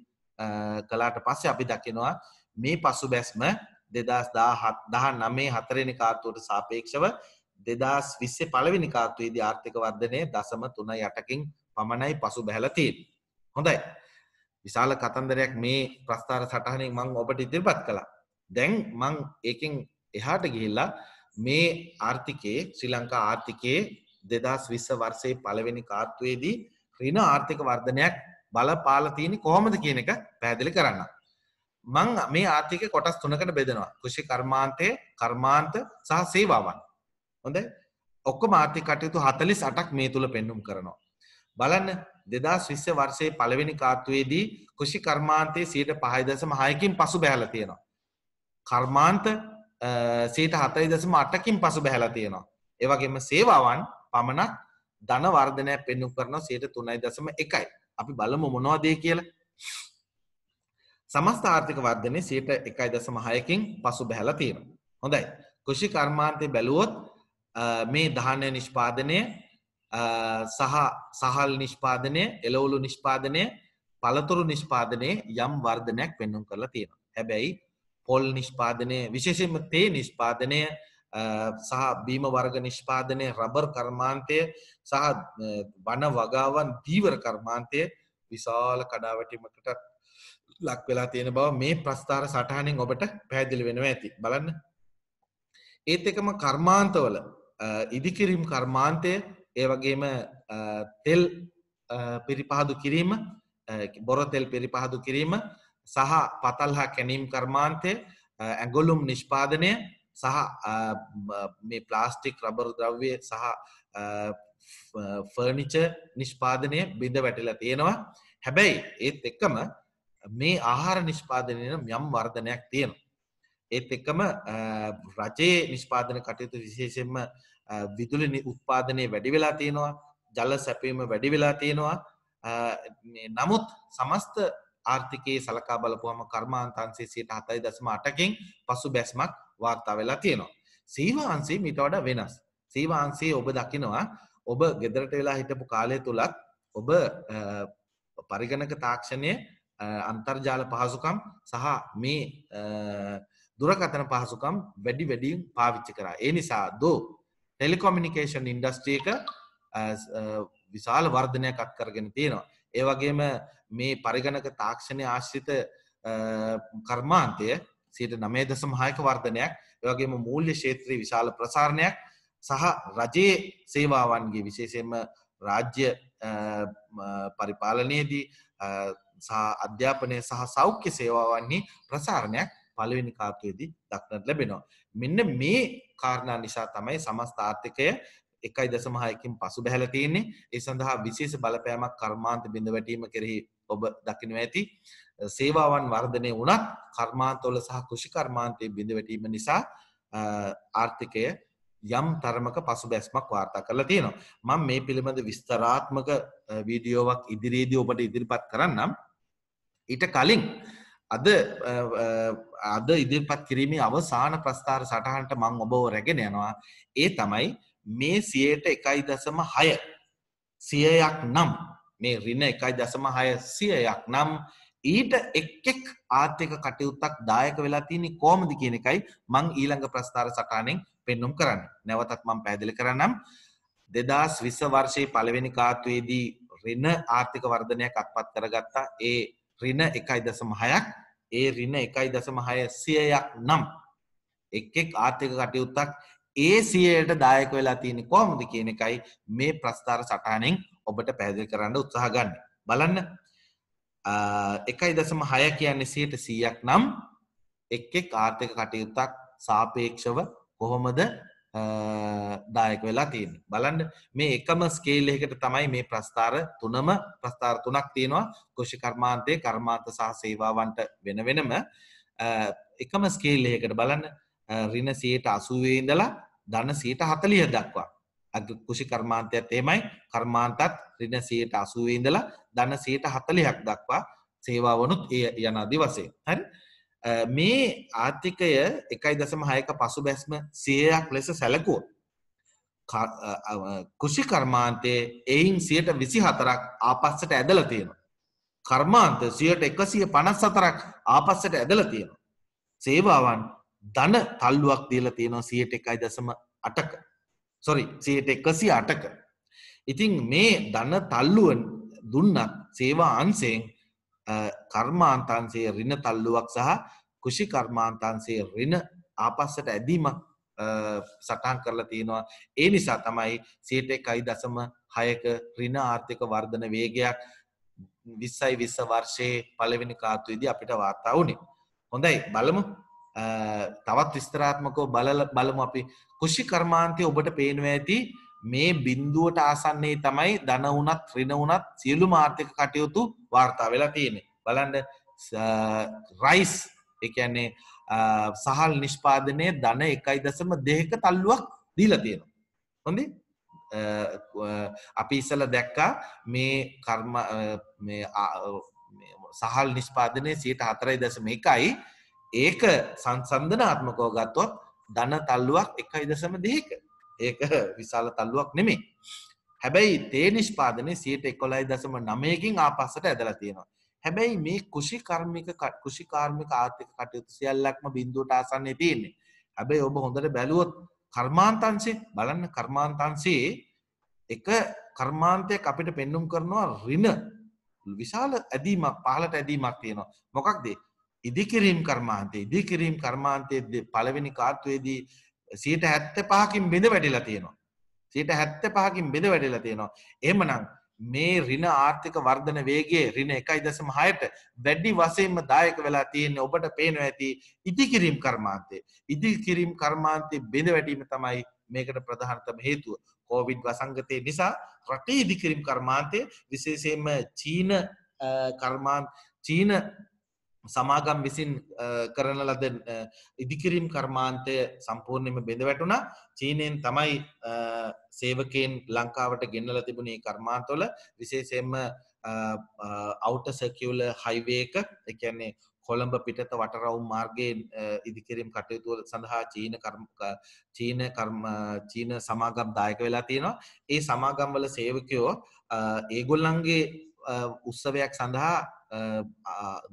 A: කලාට පස්සේ අපි දකිනවා මේ පසු බැස්ම දෙදස් දාහත් දහ නමේ හතරෙනි කාර්තුවට සාපේක්ෂව දෙදස් විස්සේ පලවෙනි කාර්තුවේදී ආර්ථික වර්ධනය දසම තුන යටකින් පමණයි පසු බැහලතිීන්. හොඳයි. විශාල කතන්දරයක් මේ ප්‍රස්ථාර සටහනින් මං ඔබට ඉදිරිපත් කළා. දැන් මං ඒකින් එහාට ගිහිල්ලා මේ ආර්ථිකයේ ශ්‍රී ලංකා ආර්ථිකයේ දෙදස් විස්ස වර්සයේ පළවෙනි කාර්තුවේදී රින ආර්ථික වර්ධනයක් බල පාලතියනි කොහොමද කියන එක පැදිලි කරන්න. මං මේ ආර්ථික කොටස් තුනකට බෙදෙනවා කෘෂි කර්මාන්තය කර්මාන්ත සහ සේවාවන් හොඳ ඔක්ක මාර්ථික කටයුතු හතලි සටක් මේ තුළ පෙන්නුම් කරනවා. බලන්න දෙදස් විශ්‍ය වර්ෂයේ පළවෙනි කාර්තුවේදී කෘෂි කර්මාන්තයේ සීට පහයිදසම හයකින් පසු බැහල තියෙනවා. කර්මාන්ත සීට හතයි දසම අටකින් පසු බැහලා තියෙනවා. ඒවගේම සේවාවන් පමණක් ධන වර්ධනය පෙන්නු කරන සයට තුනයි දසම එකයි. අපි බලමු මොනවාදේ කියල. සමස්ථ ආර්ථික වර්ධනය සයට එකයි දසම හයකින් පසු බැහලා තියෙන. හොඳයි. කෘෂි කර්මාන්තය බැලුවොත් මේ දහනය නිෂ්පාදනය සහ සහල් නිෂ්පාදනය එලවුලු නිෂ්පාදනය පළතුරු නිෂ්පාදනය යම් වර්ධනයක් පෙන්නුම් කරලා තියෙනවා. හැබැයි පොල් නිෂ්පාදනය විශේෂෙන්ම තේ නිෂ්පාදනය සහ බීම වර්ග නිෂ්පාදනය රබර් කර්මාන්තය සහ වන වගාවන් දීවර කර්මාන්තය විශාල කඩාවැටීමකට ලක් වෙලා තියෙන බව මේ ප්‍රස්ථාර සටහනින් ඔබට පැහැදිලි වෙනවා ඇති බලන්න ඒත් එකම කර්මාන්තවල ඉදිකිරීම් කර්මාන්තය ඒ වගේම තෙල් පිරිපහදු කිරීම බොරතෙල් පිරිපහදු කිරීම සහ පතල් හා කැනීම් කර්මාන්තය ඇගොලුම් නිෂ්පාදනය සහ මේ ප්ලාස්ටික් රබර් ද්‍රව්‍ය සහ ෆර්නිච නිෂ්පාදනය බිඳ වැටිලා තියෙනවා. හැබැයි ඒත් එක්කම මේ ආහාර නිෂ්පාදනයන යම් වර්ධනයක් තියෙනවා. ඒත් එක්කම රජයේ නිෂ්පාදන කටයුතු විශේෂෙන්ම විදුලි උත්පාදනය වැඩි වෙලා තියෙනවා ජල සැපීම වැඩි වෙලා තියෙනවා නමුත් සමස්ත ආර්ථිකයේ සලකා බලපුහම කර්මාන්තන්සේ සිට හතයි දසම අටකින් පසු බැස්මක් වාර්තා වෙලා තියෙනවා. සීවාන්සේ මිට වඩ වෙනස්. සීවාන්සේ ඔබ දකිනවා ඔබ ගෙදරට වෙලා හිටපු කාලය තුළත් ඔබ පරිගණක තාක්ෂණය අන්තර්ජාල පහසුකම් සහ මේ දුරකතන පහසුකම් වැඩි වැඩියෙන් පාවිච්චි කරා. ඒ නිසා දෝ ටෙලිකොමිනිකේෂන් ඉන්ඩස්ට්‍රියක විශාල වර්ධනයක් අත් කරගෙන තියෙනවා. ඒ වගේම මේ පරිගණක තාක්ෂණය ආශ්‍රිත කර්මාන්තය සිට නමේ දසම හයක වර්ධනයක් ඒවගේම මූල්‍ය ශේත්‍රී විශාල ප්‍රසාරණයක් සහ රජයේ සේවාවන්ගේ විශේෂයෙන්ම රාජ්‍ය පරිපාලනයේදී සහ අධ්‍යාපනය සහ සෞඛ්‍ය සේවාවන්නේ ප්‍රසාරණයක් පළවෙනි කාතුවේදී දක්නට ලැබෙනවා. මෙන්න මේ කාරණා නිසා තමයි සමස්ත ආර්ථිකය එකයි දසමහයකින් පසු බැහල තියන්නේ. ඒ සඳහා විශේෂ බලපෑමක් කර්මාන්ත බිඳ වැටීම කෙරෙහි ඔබ දකිනව ඇති. සේවාවන් වර්ධනය වනත් කර්මාන්තොල සහ කෘෂි කර්මාන්තය බිඳ වැටීම නිසා ආර්ථිකය යම් තරමක පසු බැස්මක් වාර්තා කරලා තියෙනවා. මං මේ පිළිබඳ විස්තරාත්මක වීඩියෝවක් ඉදිරියේදී ඔබට ඉදිරිපත් කරන්නම්. ඊට කලින් අද අද ඉදිරිපත් කිරීමේ අවසාන ප්‍රස්ථාර සටහන්ට මං ඔබව රැගෙන යනවා. ඒ තමයි මේ සියයට එකයි දසම හය සියයක් නම්. මේ රින එකයි දසම හය සියයක් නම් ඊට එක්ෙක් ආර්ථික කටයුත්තක් දායක වෙලා තියනි කෝමදි කියන එකයි මං ඊළඟ ප්‍රස්ථාර සටානෙන් පෙන්නුම් කරන්න. නැවතත් මං පැදිලි කරන්නම්. දෙදස් විස්ස වර්ෂයේ පළවෙනි කාත්වයේදී රින ආර්ථික වර්ධනයක් අත්පත් කරගත්තා. ඒ රින එකයි දසම හයක්. ඒ රින එකයි දසම හය සියයක් නම් එක්ෙක් ආර්ථික කටයුත්තක් ඒ සියයට දායක වෙලා තියෙන කොහොමද කියන එකයි මේ ප්‍රස්ථාර සටහනෙන් ඔබට පැහැදිලි කරන්න උත්සාහ ගන්න. බලන්න එකයි දසම හය කියන්නේ සියයට සීයක් නම් එක් එක් ආර්ථික කටයුත්තක් සාපේක්ෂව කොහොමද දායක වෙලා තියෙන. බලන්න මේ එකම ස්කේල් එකට තමයි මේ ප්‍රස්ථාර තුනම ප්‍රස්ථාර තුනක් තියෙනවා. කෘෂි කර්මාන්තයේ කර්මාන්ත සහ සේවාවන්ට වෙන වෙනම. එකම ස්කේල් එකට බලන්න. රින සයට අසුවේ ඉඳලා ධන සයට හතලිය දක්වා. අග කුෂි කර්මාන්තයත් එමයි කර්මාන්තත් රින සයට අසුවේ ඉඳලා ධන සයට හතලියක් දක්වා සේවා වනුත් එය යනාදි වසේ හරි? මේ ආර්ථිකය එකයි දසම හයක පසු බැස්ම සියයක් ලෙස සැලකුව කුෂි කර්මාන්තයේ එයින් සියට විසි හතරක් ආපස්සට ඇදල තියෙනවා. කර්මාන්ත සියට එකසිය පනස් සතරක් ආපස්සට ඇදල තියෙනවා. සේවාවන් ධන තල්ලුවක් දීල තියෙනවා සියට එකයි දසම අටක. සොරි සියට එකසි අටක. ඉතිං මේ දන්න තල්ලුවන් දුන්නත් සේවා අන්සයෙන් කර්මාන්තන්සේ රින තල්ලුවක් සහ කුෂි කර්මාන්තන්සේ රින ආපස්සට ඇදීමක් සටහන් කරලා තියෙනවා. ඒ නිසා තමයි සේට එකයි දසම හයක රින ආර්ථික වර්ධන වේගයක් විස්සයි විස්ස වර්ෂයේ පළවෙනි කාත්තුවේදී අපිට වාර්තා වුණේ. හොඳයි බලමු. තවත් විස්තරාත්මකෝ බලල බලමු අපි. කුෂි කර්මාන්තය ඔබට පේනුව ඇති මේ බින්දුවට ආසන්නේ තමයි දන වනත් රින වනත් සියලු මාර්ථක කටයුතු වාර්තා වෙලා තියෙන බලන්ඩ රයිස් එකන්නේ සහල් නිෂ්පාදනය දන එකයි දසම දෙක තල්ලුවක් දීල තියෙන හොඳේ? අපි ඉසල දැක්කා මේ කර්ම සහල් නිෂ්පාදනය සීට හතරයි දසම එකයි. ඒක සංසන්ධනාත්මකෝ ගත්තොත් ධන තල්ලුවක් එකයි දසම දෙක ඒක විශාල තල්ලුවක් නෙමේ හැබැයි තේ නිෂ්පාදනය සියට එකොලයි දසම නමයකින් ආපස්සට ඇදලා තියෙනවා. හැබැයි මේ කුෂි කර්මික කුෂි කාර්මික ආර්ථික කටයුතු සියල්ලක්ම බින්දුවට ආසන්නේ තියෙන්නේ. හැබැයි ඔබ හොඳට බැලුවොත් කර්මාන්තන්සේ බලන්න කර්මාන්තන්සේ එක කර්මාන්තයක් අපිට පෙන්නුම් කරනවා රින විශාල ඇදීමක් පහලට ඇදීමක් තියෙනවා. මොකක්දේ? ඉදිකිරීම් කර්මාන්තය. ඉදිකිරීම් කර්මාන්තය පළවෙනි කාත්වයේදී සීට හැත්ත පහකින් බෙද වැඩිලා තියෙනවා. සීට හැත්ත පහකින් බෙද වැඩිලා තියෙනවා. එමනම් මේ රින ආර්ථික වර්ධන වේගේ රින එකයි දසම හයට වැඩි වසයෙන්ම දායක වෙලා තියෙන්නේ ඔබට පේන ඇති ඉදිකිරීම් කර්මාන්තය. ඉදිකිරීම් කර්මාන්තය බෙද වැටීම තමයි මේකට ප්‍රධානතම හේතුව. කෝවිඩ් වසංගතය නිසා රටේ ඉදිකිරීම් කර්මාන්තය විශේෂයෙන්ම චීන කර්මාන් චීන සමාගම් විසින් කරන ලද ඉදිකිරීම් කර්මාන්තය සම්පූර්ණයම බෙද වැටුණා. චීනයෙන් තමයි සේවකයෙන් ලංකාවට ගෙන්නල තිබුණේ කර්මාන්තොල විශේෂයෙන්ම අවුට සැකියවල හයිවේක එකන්නේ කොළඹ පිටත වටරවුම් මාර්ගයෙන් ඉදිකිරීම් කටයුතුවල සඳහා චීන චීන කර්ම චීන සමාගම් දායක වෙලා තියෙනවා. ඒ සමාගම්වල සේවකයෝ ඒගොල්ලන්ගේ උත්සවයක් සඳහා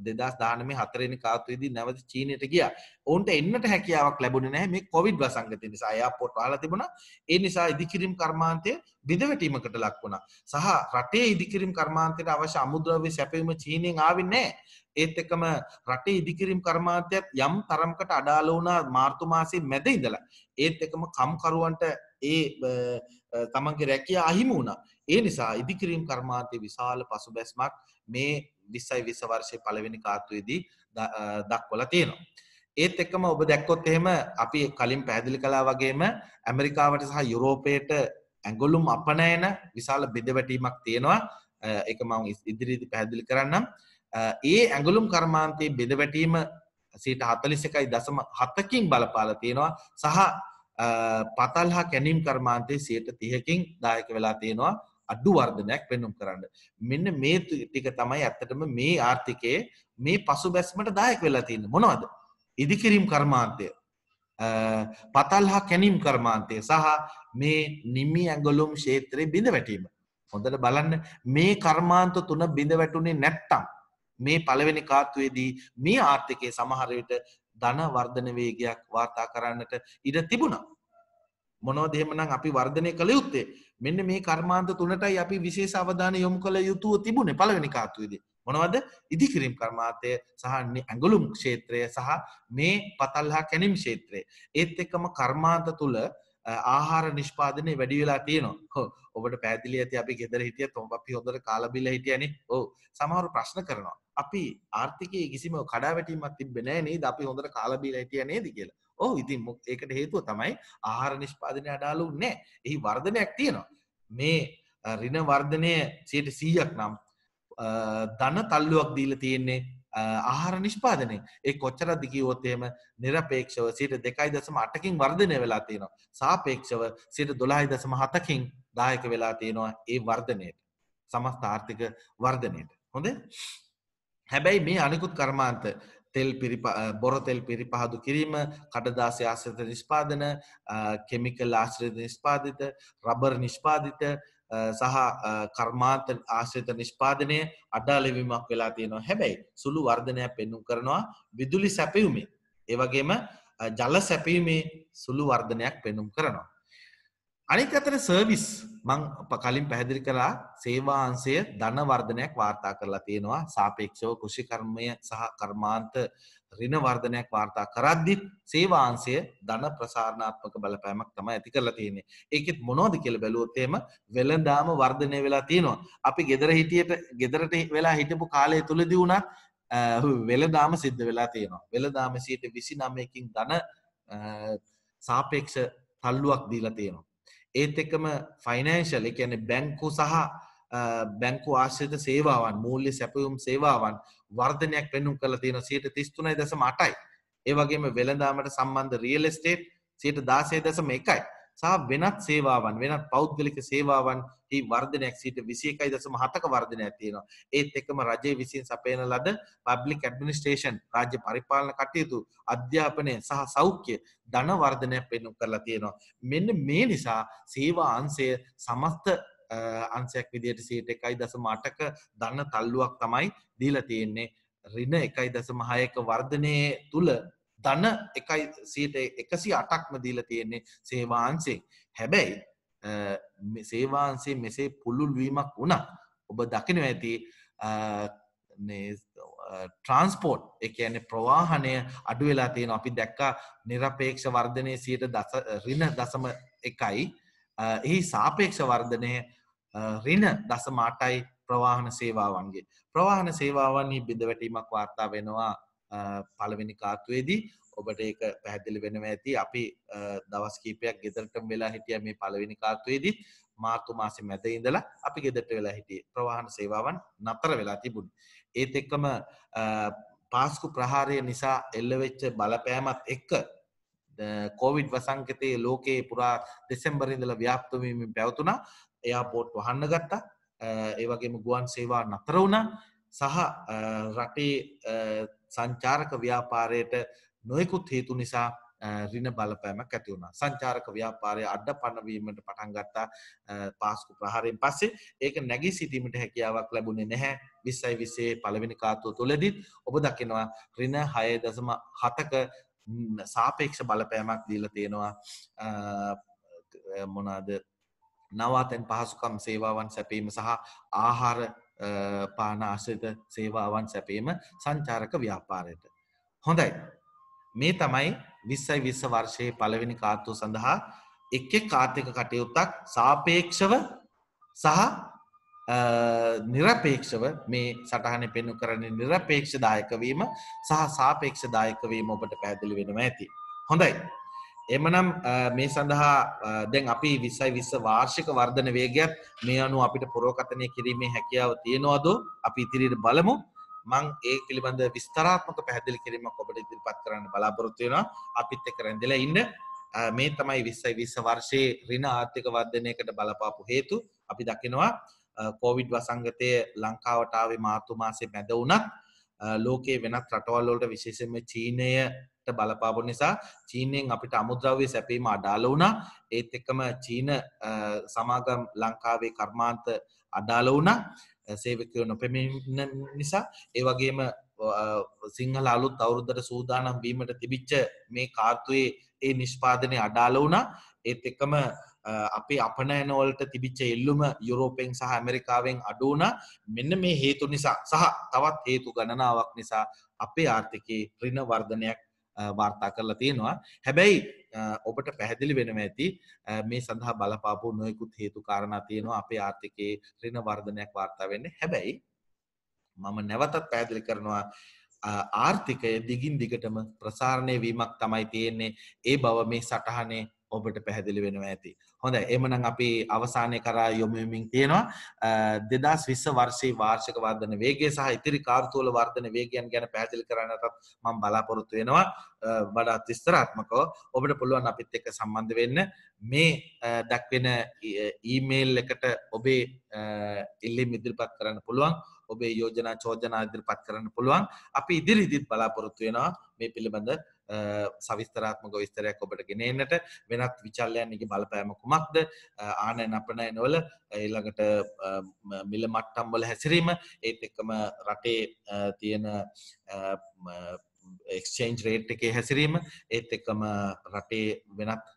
A: දෙදස් දානම හතරනි කාතුවේදී නැවත චීනයට ගිය. ඔවුන්ට එන්නට හැකියාවක් ලැබුණ නෑ මේ කොවිඩ් වසංගත නිසා. අයා පොට් වාල තිබුණ. ඒ නිසා ඉදිකිරීම් කර්මාන්තය බිඳවැටීමකට ලක් වුණ. සහ රටේ ඉදිකිරීම් කර්මාන්තයට අවශ්‍ය අමුද්‍රව්‍ය සැපීම චීනයෙන් ආවින්නේ ඒත් එකම රටේ ඉදිකිරීම් කර්මාන්තයක් යම් තරම්කට අඩාල වුණා මාර්තු මාසේ මැද ඉඳලා. ඒත් එකම කම්කරුවන්ට ඒ තමන්ගේ රැකිය අහිම වුණා. ඒ නිසා ඉදිකිරීම් කර්මාන්තය විශාල පසු බැස්මක් මේ විස්සයි විස වර්ෂය පළවෙනි කාත්තුවේදී දක්වල තියෙනවා. ඒත් එක්කම ඔබ දැක්කොත් එහෙම අපි කලින් පැහැදිලි කලා වගේම ඇමරිකාවට සහ යුරෝපයට ඇගොලුම් අපනෑන විශාල බෙදවැටීමක් තියෙනවා. එක මං ඉදිරිදි පැහැදිලි කරන්නම්. ඒ ඇගුලුම් කර්මාන්තයේ බෙදවැටීම සීට හතලිස එකයි දසම හත්තකින් බලපාල තියෙනවා සහ පතල් හා කැනීම් කර්මාන්තයේ සයට තිහකින් දායක වෙලා තියෙනවා. අඩු වර්ධනයක් පෙන්නුම් කරන්න. මෙන්න මේ ටික තමයි ඇත්තටම මේ ආර්ථිකයේ මේ පසු බැස්මට දායක වෙලා තියන්න මොනවද. ඉදිකිරීම් කර්මාන්තය පතල් හා කැනීම් කර්මාන්තය සහ මේ නිමි ඇගලුම් ශේත්‍රය බිඳ වැටීම. හොඳට බලන්න මේ කර්මාන්ත තුන බිඳ වැටුනේ නැත්තම් මේ පළවෙනි කාත්තුවේදී මේ ආර්ථිකය සමහරයට ධන වර්ධන වේගයක් වාර්තා කරන්නට ඉඩ තිබුණා. මොනවද එහෙමනම් අපි වර්ධනය කළ යුත්තේ මෙන්න මේ කර්මාන්ත තුනටයි අපි විශේෂ අවධානය යොමු කළ යුතුව තිබුණේ පළවෙනි කාතුවේදී. මොනවද? ඉදිකිරීම් කර්මාන්තය සහ ඇඟලුම් ක්ෂේත්‍රය සහ මේ පතල් හා කැනිම් ක්ෂේත්‍රය. ඒත් එක්කම කර්මාන්ත තුල ආහාර නිෂ්පාදනය වැඩි වෙලා තියෙනවා. ඔබට පැදිලි ඇති අපි ගෙදර හිටිය තොම අපි හොඳට කාලබිල හිටියන. ඕ සමහරු ප්‍රශ්න කරනවා. අපි ආර්ථිකය කිසිම කඩාවැටීමත් තිබෙනෑ නේද? අපි හොඳට කාලබිල හිටිය නේද? කියලා. ඕ ඉතින් මොක් ඒකට හේතුව තමයි ආහාර නිෂ්පාදනය අඩාලු නෑ එහි වර්ධනයක් තියෙනවා. මේ රින වර්ධනය සයට සීයක් නම් ධන තල්ලුවක් දීල තියෙන්නේ ආහාර නිෂ්පාදනය. ඒ කොච්චර දිකිවොත්තේම නිරපේක්ෂව සිට දෙකයි දසම අටකින් වර්ධනය වෙලා තියෙනවා. සාපේක්ෂව සිට දොලාහි දසම හතකින් දායක වෙලා තියෙනවා ඒ වර්ධනයට. සමස්ථ ආර්ථික වර්ධනයට. හොඳ? හැබැයි මේ අනිකුත් කර්මාන්ත තෙල් බොරතෙල් පිරිපහදු කිරීම කඩදාසය ආශ්‍රිත නිෂ්පාදන කෙමිකල් ආශ්‍රිත නිෂ්පාදිත රබර් නිෂ්පාදිත සහ කර්මාන්ත ආශ්‍රිත නිෂ්පාදනය අඩාලෙවීමක් වෙලා තියෙනවා. හැබැයි සුළු වර්ධනයක් පෙන්නුම් කරනවා විදුලි සැපයුමේ. ඒවගේම ජල සැපීමේ සුළු වර්ධනයක් පෙන්නුම් කරනවා. අනිත් අතර සර්විස් මං කලින් පැහැදිලි කලා සේවාන්සය ධන වර්ධනයක් වාර්තා කරලා තියෙනවා. සාපේක්ෂව කෘෂිකර්මය සහ කර්මාන්ත රින වර්ධනයක් වාර්තා කරද්දිත් සේවාන්සය ධන ප්‍රසාරණාත්මක බලපෑමක් තමයි ඇති කරලා තියෙන්නේ. ඒකෙත් මොනෝද කියල බැලුවොත්තේම වෙළඳාම වර්ධනය වෙලා තියෙනවා. අපි ගෙදර හිටියට ගෙදරට වෙලා හිටපු කාලය තුළදි වුණත් වෙළදාම සිද්ධ වෙලා තියෙනවා. වෙළදාම සීට විසි නමයකින් ධන සාපේක්ෂ තල්ලුවක් දීලා තියෙනවා. ඒත් එක්කම ෆයිනෑන්ශල් එකන බැංකු සහ බැංකු ආශ්‍රිත සේවාවන් මූල්‍ය සැපයුම් සේවාවන් වර්ධනයක් පෙන්නුම් කළ තියෙන සීට තිස්තුනයි දසම අටයි. ඒවගේම වෙළදාමට සම්බන්ධ රියල් ස්ටේට් සීට දාසේ දසම එකයි. සහ වෙනත් සේවාවන් වෙනත් පෞද්ගලික සේවාවන් හි වර්ධනයක් සිට විසියකයි දසම හතක වර්ධනයක් තියෙනවා. ඒත් එකම රජය විසින් සපයන ලද පබ්ලික් ඇඩමිනිස්ටේෂන් රාජ්‍ය පරිපාලන කටයුතු අධ්‍යාපනය සහ සෞඛ්‍ය ධන වර්ධනයක් පෙන්නුම් කරලා තියෙනවා. මෙන්න මේ නිසා සේවා අන්සය සමස්ත අන්සයක් විදියට සීට එකයි දසම අටක දන්න තල්ලුවක් තමයි දීලා තියෙන්නේ. රින එකයි දසම හයක වර්ධනය තුළ ධන එකයි සීට එකසි අටක්ම දීල තියෙන්නේ සේවාන්සේ හැබැයි සේවාන්සේ මෙසේ පුළුල් වීමක් වුණා ඔබ දකිනව ඇති ට්‍රන්ස්පෝට් එකන ප්‍රවාහනය අඩු වෙලා තියෙන අපි දැක්කා නිරපේක්ෂ වර්ධනය සියට රින දසම එකයි. එහි සාපේක්ෂ වර්ධනය රින දස මාටයි ප්‍රවාහන සේවාවන්ගේ. ප්‍රවාහන සේවාවන්නේ බිඳ වැටීමක් වාර්තා වෙනවා. පළවෙනි කාත්තුවේදී ඔබට ඒක පැහැදිලි වෙනව ඇති. අපි දවස් කීපයක් ගෙදරට වෙලා හිටිය මේ පළවෙනි කාත්තුවේදී මාර්තු මාසෙ මැද ඉඳලා අපි ගෙදරට වෙලා හිටියේ. ප්‍රවාහන සේවාවන් නතර වෙලා තිබුණ. ඒත් එක්කම පාස්කු ප්‍රහාරය නිසා එල්ලවෙච්ච බලපෑමත් එක්ක කෝවිඩ් වසංකතයේ ලෝකයේ පුරා දෙසෙම්බරින්දල ව්‍යාප්තවීමෙන් පැවතුනා එයා පෝට් වහන්න ගත්තා. ඒවගේම ගුවන් සේවා නතර වුණා. සහ රටේ සංචාරක ව්‍යාපාරයට නොයකුත් හේතු නිසා රින බලපෑමක් ඇති වුණා. සංචාරක ව්‍යාපාරය අඩ පණවීමට පටන් ගත්තා පාස්කු ප්‍රහාරයෙන් පස්සේ. ඒක නැගී සිටීමට හැකියාවක් ලැබුණේ නැහැ. විස්සයි විසේ පළවෙනි කාතුව තුළදිත් ඔබ දකිනවා රින හය දසම හතක සාපේක්ෂ බලපෑමක් දීල තියෙනවා. මොනාද නවාතැන් පහසුකම් සේවාවන් සැපීම සහ ආහාර පාන ආශ්‍රිත සේවාවන් සැපීම සංචාරක ව්‍යාපාරයට. හොඳයි. මේ තමයි විස්සයි විස්ස වර්ෂයේ පළවෙනි කාත්තුව සඳහා එක් කාර්තික කටයුත්තක් සාපේක්ෂව සහ නිරපේක්ෂව මේ සටහන පෙන්නු කරන නිරපේක්ෂ දායකවීම සහ සාපේක්ෂ දායකවීම ඔබට පැදිලි වෙනම ඇති. හොඳයි. එමනම් මේ සඳහා දැන් අපි විස්සයි විස්ස වාර්ෂික වර්ධන වේගයක් මේ අනු අපිට පුරෝකතනය කිරීමේ හැකියාව තියෙනවාද? අපි ඉතිරියට බලමු. මං ඒ පිළිබඳ විස්තරාත්මක පැහැදිලි කිරීමක් ඔබට ඉදිරිපත් කරන්න බලාපොරොත්තු වෙනවා. අපිත් එක්ක රැඳිලා ඉන්න. මේ තමයි 20 20 වර්ෂයේ ඍණ ආර්ථික වර්ධනයකට බලපාපු හේතු. අපි දකිනවා කොවිඩ් වසංගතය ලංකාවට ආවේ මාර්තු මාසේ මැද වුණත් ලෝකයේ වෙනත් රටවල් වලට විශේෂයෙන්ම චීනයට බලපාපු නිසා චීනයෙන් අපිට අමුද්‍රව්‍ය සැපීම අඩාල වුණා. ඒත් එක්කම චීන සමාගම් ලංකාවේ කර්මාන්ත අඩාල වුණා. සේවකයෝ නොපැමිණ නිසා. ඒවගේම සිංහල අලුත් අවුරුද්දට සූදානම් වීමට තිබිච්ච මේ කාර්තුවේ ඒ නිෂ්පාදනය අඩාල වුණා. ඒත් එක්කම අපේ අපනෑනවලට තිබිච්ච එල්ලුම යුරෝපෙන් සහ ඇමරිකාවෙන් අඩුවන මෙන්න මේ හේතු නිසා සහ තවත් හේතු ගණනාවක් නිසා අපේ ආර්ථිකයේ රින වර්ධනයක් වාර්තා කරලා තියෙනවා. හැබැයි ඔබට පැහැදිලි වෙනව ඇති මේ සඳහා බලපාපු නොයකුත් හේතු කාරණා තියෙනවා අපේ ආර්ථිකයේ රින වර්ධනයක් වාර්තා වෙන්නේ. හැබැයි මම නැවතත් පැහැදිලි කරනවා ආර්ථිකය දිගින් දිගටම ප්‍රසාරණය වීමක් තමයි තියෙන්නේ. ඒ බව මේ සටහනේ ඔබට පැහැදිලි වෙනවා ඇති. හොඳ එමනම් අපි අවසානය කරා යොමුමින් තියෙනවා. දෙදස් විස්ස වර්ෂයේ වාර්ෂක වර්ධන වේගේ සහ ඉතිරි කාර්තුවල වර්ධන වේගයන් ගැන පැදිලි කරන්නටත් මං බලාපොරොත්තු වෙනවා. වඩාත් විස්තරාත්මකෝ ඔබට පුළුවන් අපිත් එක්ක සම්බන්ධ වෙන්න. මේ දක්වෙන ඊමේල් එකට ඔබේ ඉල්ලි ඉදිරිපත් කරන්න පුළුවන්. ඔබේ යෝජනා චෝජනා ඉදිරිපත් කරන්න පුළුවන්. අපි ඉදිරිදිත් බලාපොරොත්තු වෙනවා මේ පිළිබඳ සවිස්තරාත්මක විස්තරයක් ඔබට ගෙනෙන්නට වෙනත් විචල්ලයන්ගේ බලපෑම කුමක්ද? ආනය නපනය නොවල එල්ළඟට මිල මට්ටම්වල හැසිරීම ඒත් එක්කම රටේ තියෙන එක්ස්චේන්ජ් රේට් එකේ හැසිරීම ඒත් එක්කම රටේ වෙනත්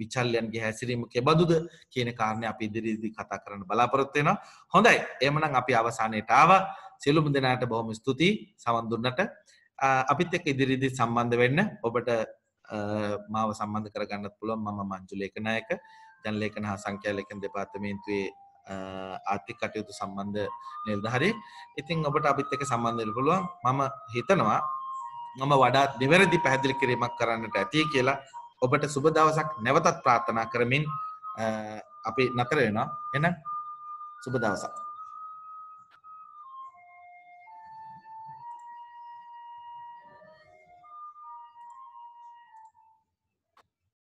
A: විචල්යන්ගේ හැසිරීම කෙබඳුද කියන කාරණය අපි ඉදිරිදි කතා කරන්න බලාපොරොත්වෙන හොඳයි. එමනම් අපි අවසානයට ආව. සියලුම දෙනාට බොහොම ස්තුතියි. සවන්දුන්නට අපිත් එක් ඉදිරිදි සම්බන්ධ වෙන්න ඔබට මාව සම්බන්ධ කරගන්නත් පුළුවන් මම මංජුලේකනායක ජනලේකන හා සංඛ්‍යාලේකන දෙපාර්තමේන්තුවේ ආර්ථික කටයුතු සම්බන්ධ නිලධාරී. ඉතින් ඔබට අපිත් එක්ක සම්බන්ධ වෙන්න පුළුවන්. මම හිතනවා මම වඩාත් නිවැරදි පැහැදිලි කිරීමක් කරන්නට ඇති කියලා ඔබට සුබ දවසක් නැවතත් ප්‍රාර්ථනා කරමින් අපි නතර වෙනවා. එහෙනම් සුබ දවසක්.